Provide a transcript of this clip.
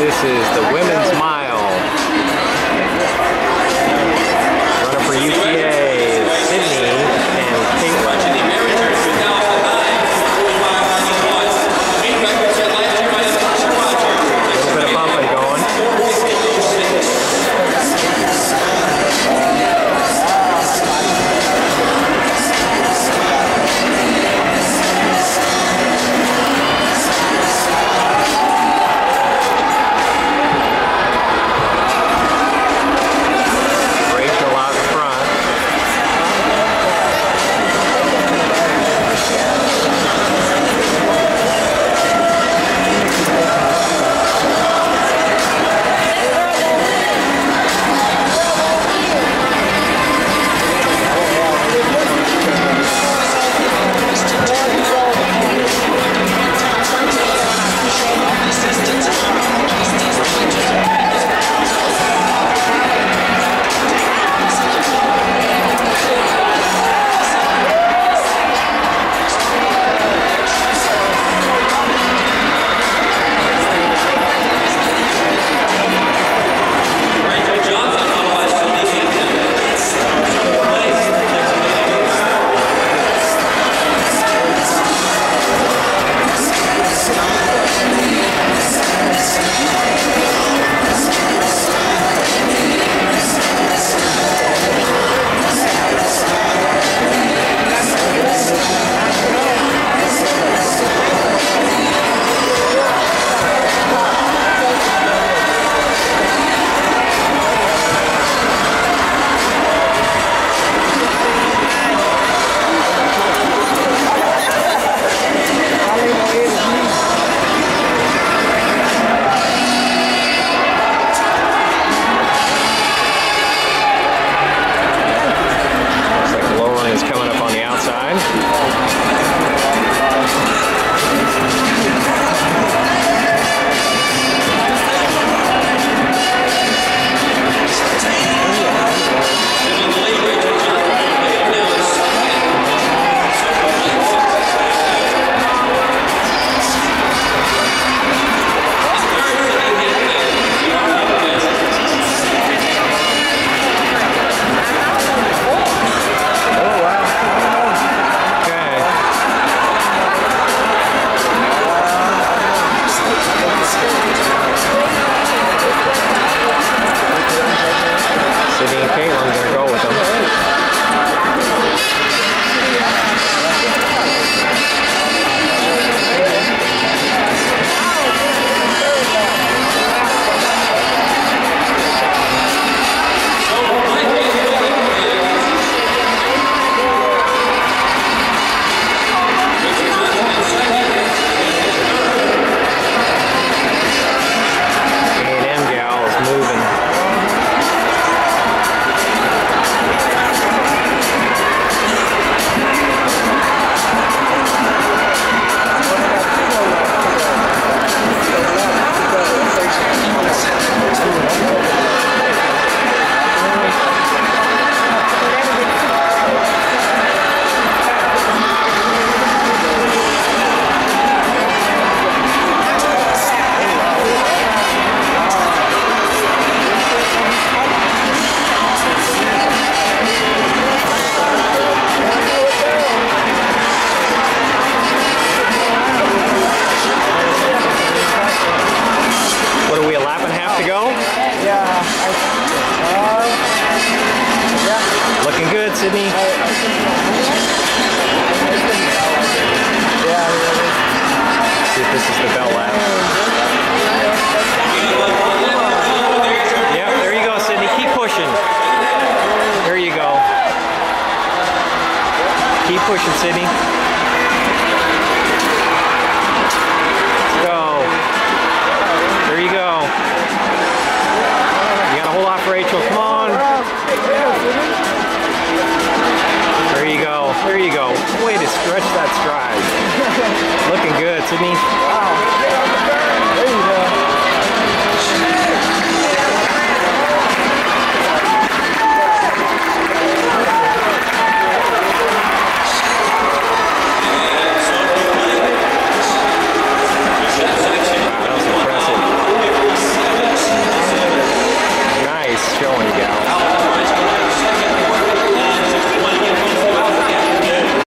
This is the women's mile. To go? Yeah. Uh, yeah. Looking good, Sydney. I, I yeah, yeah, See if this is the bell lap. Yep, there you go, Sydney. Keep pushing. There you go. Keep pushing, Sydney. that stride. Looking good, Sydney. Wow.